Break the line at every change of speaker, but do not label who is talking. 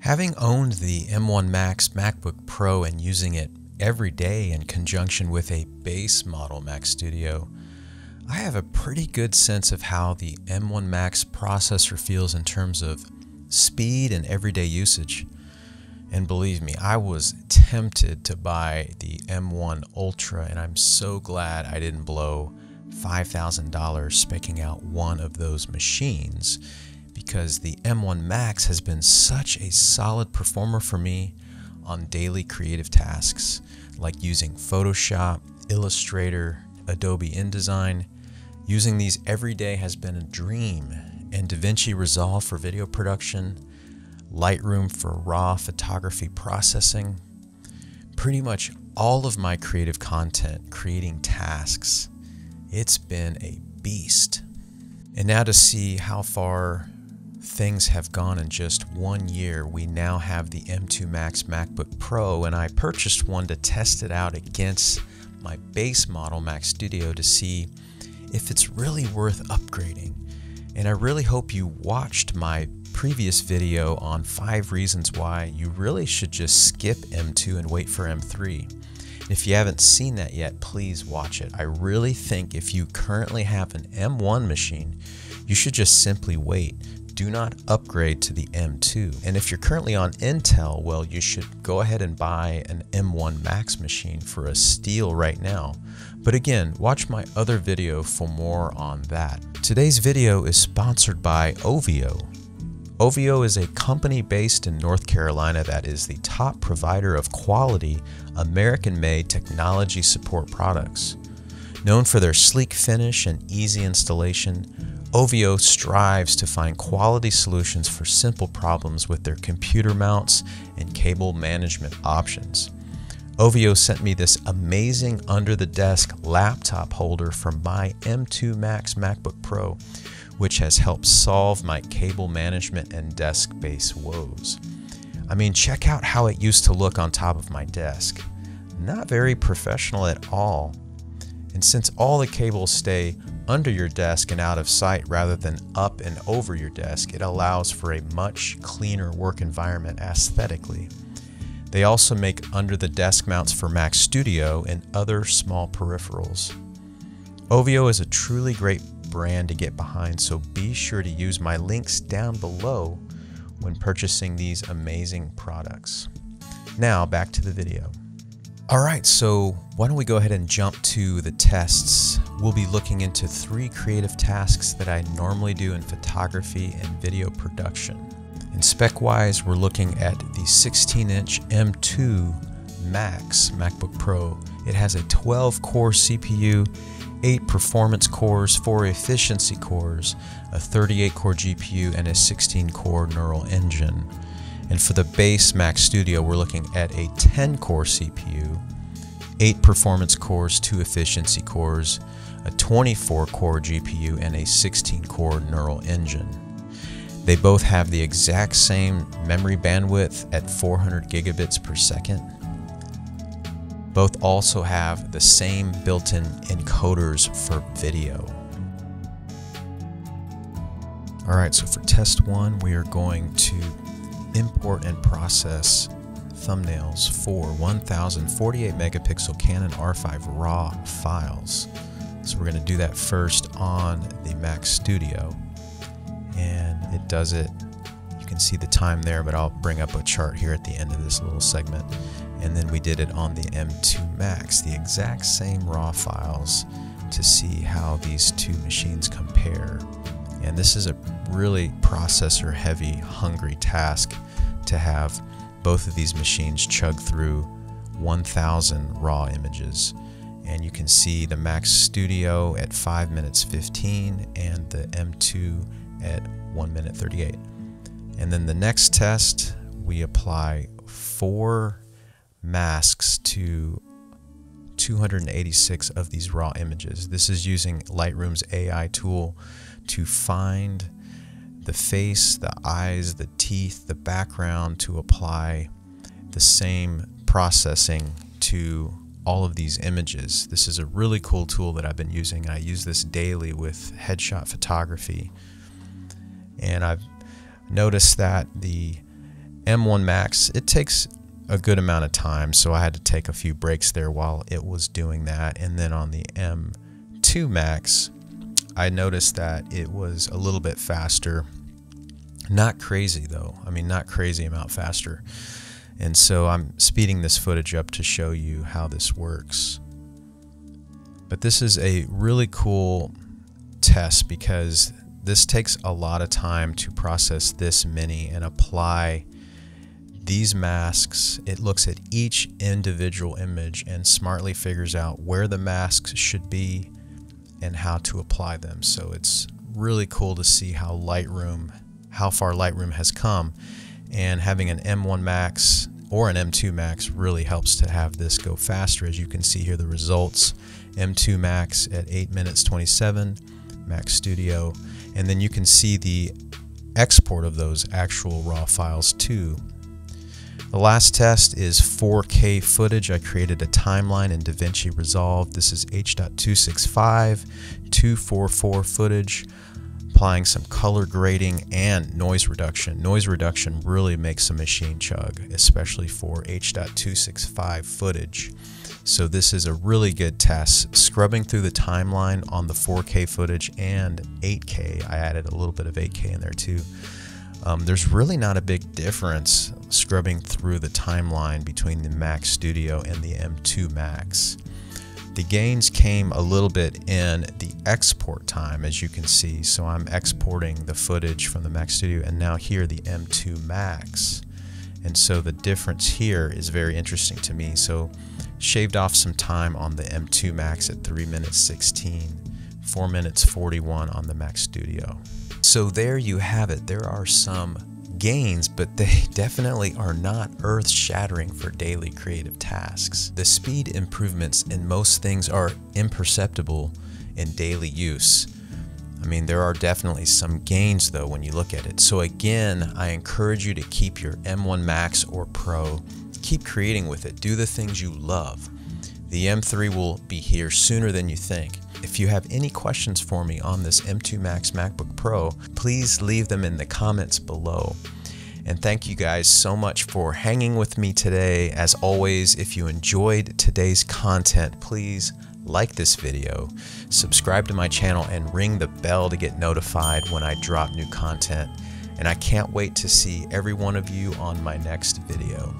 Having owned the M1 Max MacBook Pro and using it every day in conjunction with a base model Mac Studio, I have a pretty good sense of how the M1 Max processor feels in terms of speed and everyday usage. And believe me, I was tempted to buy the M1 Ultra, and I'm so glad I didn't blow $5,000 specking out one of those machines because the M1 Max has been such a solid performer for me on daily creative tasks like using Photoshop, Illustrator, Adobe InDesign. Using these every day has been a dream, and DaVinci Resolve for video production, Lightroom for raw photography processing. Pretty much all of my creative content, creating tasks, it's been a beast. And now to see how far things have gone in just one year. We now have the M2 Max MacBook Pro, and I purchased one to test it out against my base model Mac Studio to see if it's really worth upgrading. And I really hope you watched my previous video on five reasons why you really should just skip M2 and wait for M3. If you haven't seen that yet, please watch it. I really think if you currently have an M1 machine, you should just simply wait do not upgrade to the M2. And if you're currently on Intel, well, you should go ahead and buy an M1 Max machine for a steal right now. But again, watch my other video for more on that. Today's video is sponsored by Oeveo. Oeveo is a company based in North Carolina that is the top provider of quality American-made technology support products. Known for their sleek finish and easy installation, Oeveo strives to find quality solutions for simple problems with their computer mounts and cable management options. Oeveo sent me this amazing under the desk laptop holder from my M2 Max MacBook Pro, which has helped solve my cable management and desk based woes. I mean, check out how it used to look on top of my desk. Not very professional at all. And since all the cables stay under your desk and out of sight rather than up and over your desk, it allows for a much cleaner work environment aesthetically. They also make under the desk mounts for Mac Studio and other small peripherals. Oeveo is a truly great brand to get behind, so be sure to use my links down below when purchasing these amazing products. Now back to the video. All right, so why don't we go ahead and jump to the tests. We'll be looking into three creative tasks that I normally do in photography and video production. In spec-wise, we're looking at the 16-inch M2 Max MacBook Pro. It has a 12-core CPU, 8 performance cores, 4 efficiency cores, a 38-core GPU, and a 16-core neural engine. And for the base Mac Studio, we're looking at a 10 core CPU, 8 performance cores, 2 efficiency cores, a 24 core GPU, and a 16 core neural engine. They both have the exact same memory bandwidth at 400 gigabits per second. Both also have the same built-in encoders for video. Alright, so for test one, we are going to import and process thumbnails for 1048 megapixel Canon R5 RAW files. So we're going to do that first on the Mac Studio. And it does it, you can see the time there, but I'll bring up a chart here at the end of this little segment. And then we did it on the M2 Max, the exact same RAW files to see how these two machines compare. And this is a really processor heavy, hungry task to have both of these machines chug through 1000 raw images. And you can see the Mac Studio at 5 minutes 15 and the M2 at 1 minute 38. And then the next test, we apply four masks to 286 of these raw images. This is using Lightroom's AI tool to find the face, the eyes, the teeth, the background to apply the same processing to all of these images. This is a really cool tool that I've been using. I use this daily with headshot photography. And I've noticed that the M1 Max, it takes a good amount of time, so I had to take a few breaks there while it was doing that. And then on the M2 Max, I noticed that it was a little bit faster. Not crazy though. I mean, not crazy amount faster. And so I'm speeding this footage up to show you how this works. But this is a really cool test because this takes a lot of time to process this many and apply these masks. It looks at each individual image and smartly figures out where the masks should be and how to apply them. So it's really cool to see how Lightroom, how far Lightroom has come and having an M1 Max or an M2 Max really helps to have this go faster. As you can see here, the results M2 Max at 8 minutes 27, Mac Studio, and then you can see the export of those actual raw files too. The last test is 4K footage. I created a timeline in DaVinci Resolve. This is H.265, 244 footage applying some color grading and noise reduction. Noise reduction really makes a machine chug, especially for H.265 footage. So this is a really good test. Scrubbing through the timeline on the 4K footage and 8K. I added a little bit of 8K in there too. Um, there's really not a big difference scrubbing through the timeline between the Mac Studio and the M2 Max. The gains came a little bit in the export time, as you can see. So I'm exporting the footage from the Mac Studio and now here the M2 Max. And so the difference here is very interesting to me. So shaved off some time on the M2 Max at 3 minutes 16, 4 minutes 41 on the Mac Studio. So there you have it. There are some gains, but they definitely are not earth shattering for daily creative tasks. The speed improvements in most things are imperceptible in daily use. I mean, there are definitely some gains though when you look at it. So, again, I encourage you to keep your M1 Max or Pro, keep creating with it, do the things you love. The M3 will be here sooner than you think. If you have any questions for me on this M2 Max MacBook Pro, please leave them in the comments below. And thank you guys so much for hanging with me today. As always, if you enjoyed today's content, please like this video, subscribe to my channel, and ring the bell to get notified when I drop new content. And I can't wait to see every one of you on my next video.